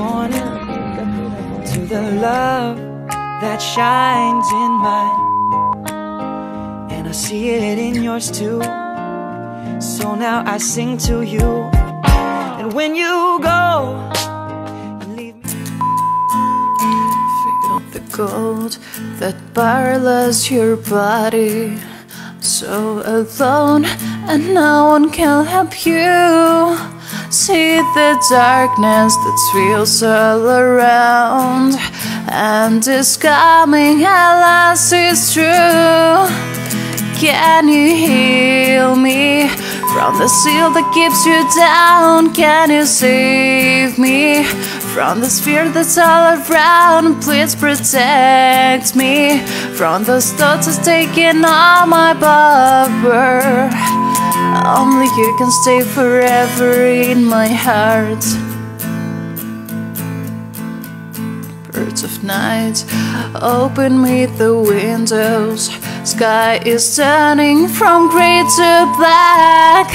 morning to the love that shines in mine. And I see it in yours too. So now I sing to you. And when you go, you leave me. Feel the cold that paralyzes your body. So alone, and no one can help you. See the darkness that feels all around, and it's coming at last. It's true. Can you heal me from the seal that keeps you down? Can you save me from this fear that's all around? Please protect me from those thoughts that's taking all my power. Only you can stay forever in my heart. Birds of night, open me the windows. Sky is turning from gray to black.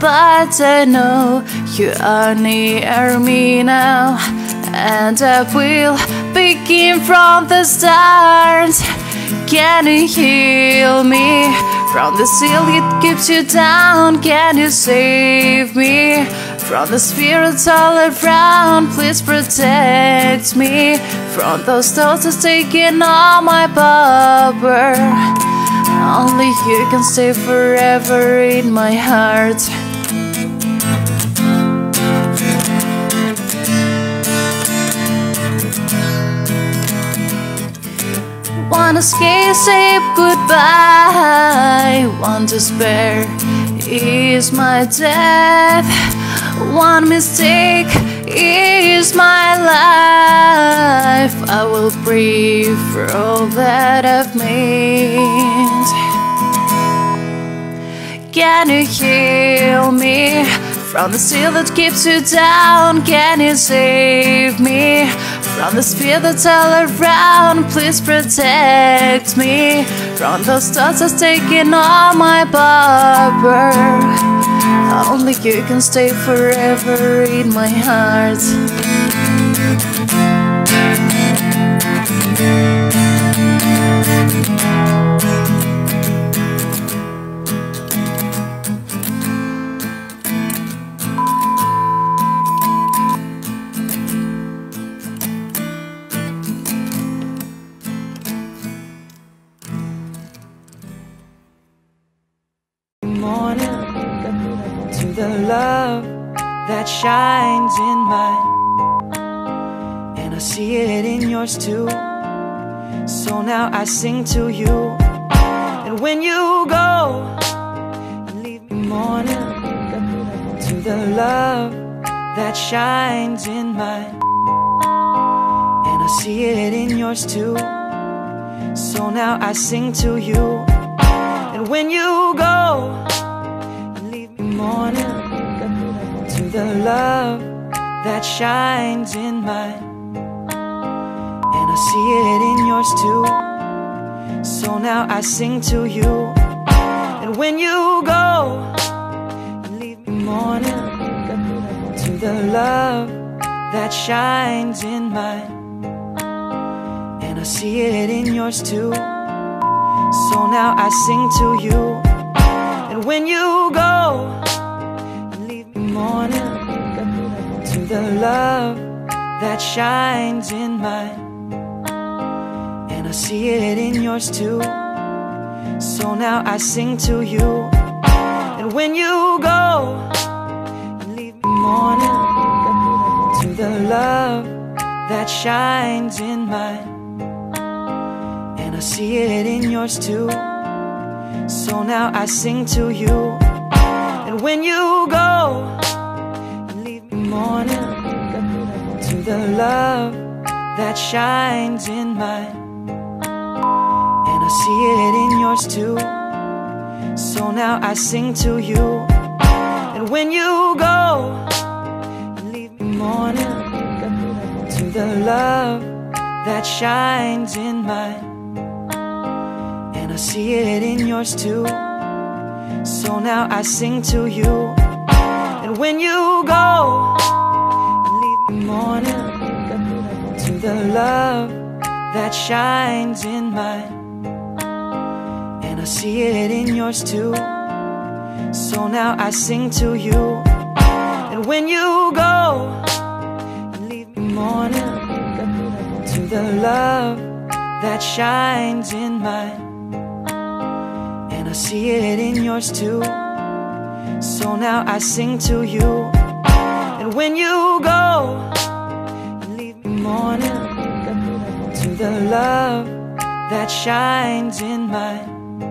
But I know you are near me now, and I will begin from the start. Can you heal me from the seal that keeps you down? Can you save me from the spirits all around? Please protect me from those thoughts that's taking all my power. Only you can stay forever in my heart. One escape, say goodbye. One despair is my death. One mistake is my life. I will breathe for all that I've made. Can you heal me from the seal that keeps you down? Can you save me from the fear that's all around? Please protect me from those thoughts that's taking all my power. Only you can stay forever in my heart. morning love that shines in mine. And I see it in yours too. So now I sing to you. And when you go, leave me morning to the love that shines in mine. And I see it in yours too. So now I sing to you. And when you go, leave me morning the love that shines in mine. And I see it in yours too. So now I sing to you. And when you go, you leave me morning to the love that shines in mine. And I see it in yours too. So now I sing to you. And when you go, the love that shines in mine. And I see it in yours too. So now I sing to you. And when you go, you leave me morning to the love that shines in mine. And I see it in yours too. So now I sing to you. And when you go, you leave me morning to the love that shines in mine. And I see it in yours too. So now I sing to you. And when you go, leave me morning to the love that shines in mine. And I see it in yours too. So now I sing to you. And when you go, love that shines in mine. And I see it in yours too. So now I sing to you. And when you go, you leave me morning to the love that shines in mine. And I see it in yours too. So now I sing to you. And when you go, you leave me morning to the love that shines in mine.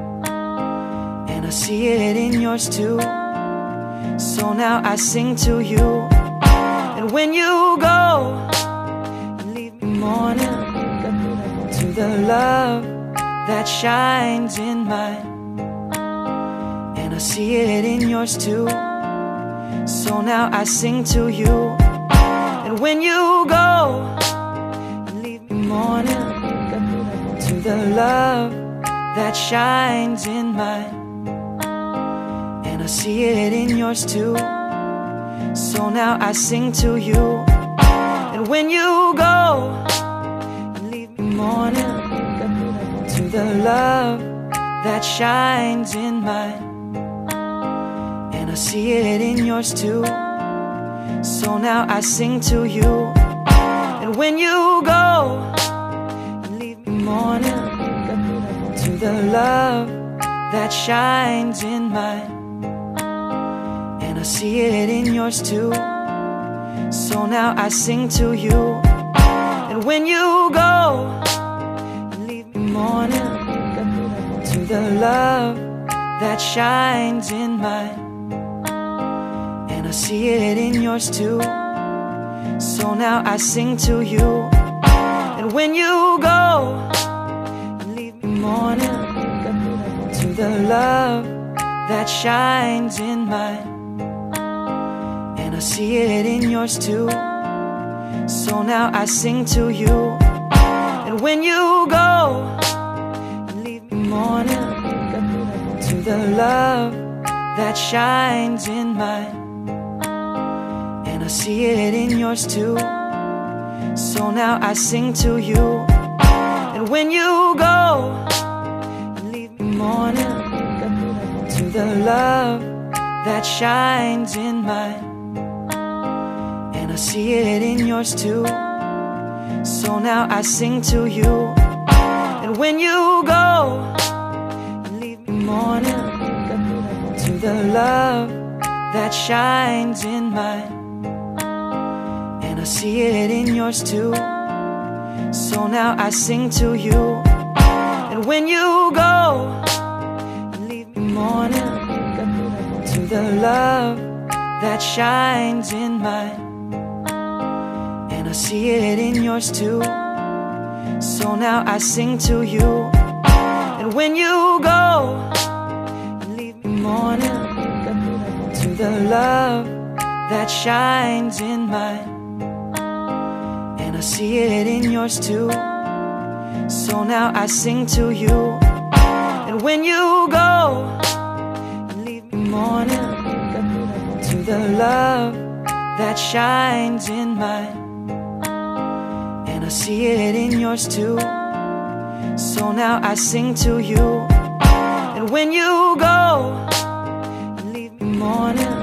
And I see it in yours too. So now I sing to you. And when you go, you leave me morning to the love that shines in mine. And I see it in yours too. So now I sing to you. And when you go, you leave me the love that shines in mine. And I see it in yours too. So now I sing to you. And when you go, you leave me morning to the love that shines in mine. And I see it in yours too. So now I sing to you. And when you go, you leave me morning to the love that shines in mine. And I see it in yours too. So now I sing to you. And when you go, leave me morning to the love that shines in mine. And I see it in yours too. So now I sing to you. And when you go, the love that shines in mine. And I see it in yours too. So now I sing to you. And when you go, you leave me morning to the love that shines in mine. And I see it in yours too. So now I sing to you. And when you go, morning to the love that shines in mine. And I see it in yours too. So now I sing to you. And when you go, leave me morning to the love that shines in mine. And I see it in yours too. So now I sing to you. When you go, you leave me morning to the love that shines in mine. And I see it in yours too. So now I sing to you. And when you go, you leave me morning to the love that shines in mine. And I see it in yours too. So now I sing to you. And when you go, you leave me morning to the love that shines in mine. And I see it in yours too. So now I sing to you. And when you go, you leave me morning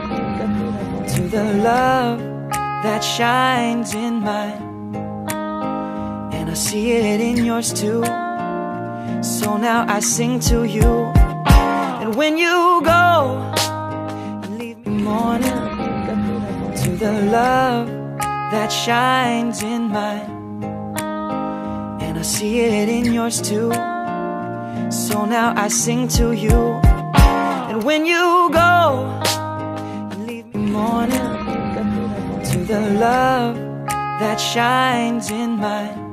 to the love that shines in mine. I see it in yours too. So now I sing to you. And when you go, leave me morning to the love that shines in mine. And I see it in yours too. So now I sing to you. And when you go, leave me morning to the love that shines in mine.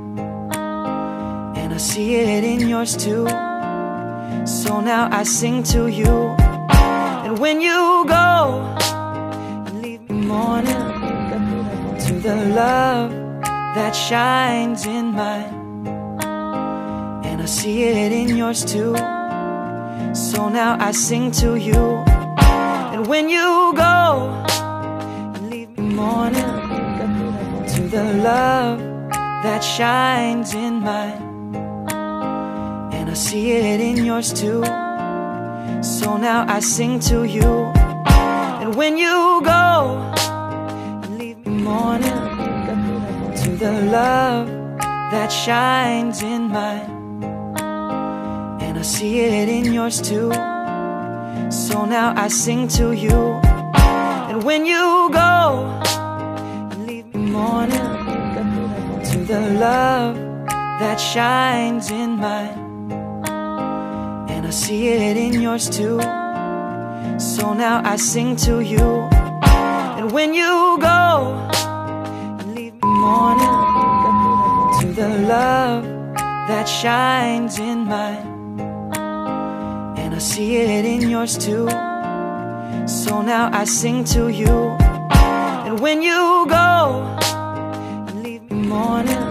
And I see it in yours too. So now I sing to you. And when you go, you leave me morning to the love that shines in mine. And I see it in yours too. So now I sing to you. And when you go, you leave me morning to the love that shines in mine. And I see it in yours too. So now I sing to you. And when you go, you leave me mourning to the love that shines in mine. And I see it in yours too. So now I sing to you. And when you go, you leave me mourning to the love that shines in mine. And I see it in yours too. So now I sing to you. And when you go, you leave me mourning to the love that shines in mine. And I see it in yours too. So now I sing to you. And when you go, you leave me mourning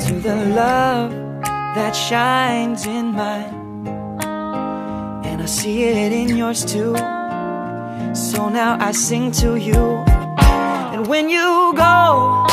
to the love that shines in mine. See it in yours too. So now I sing to you. And when you go,